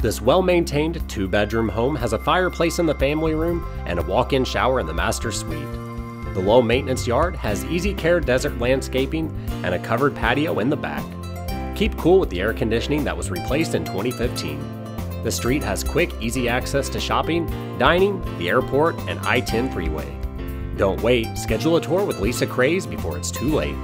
This well maintained two bedroom home has a fireplace in the family room and a walk in shower in the master suite. The low maintenance yard has easy care desert landscaping and a covered patio in the back. Keep cool with the air conditioning that was replaced in 2015. The street has quick, easy access to shopping, dining, the airport, and I 10 freeway. Don't wait, schedule a tour with Lisa Craze before it's too late.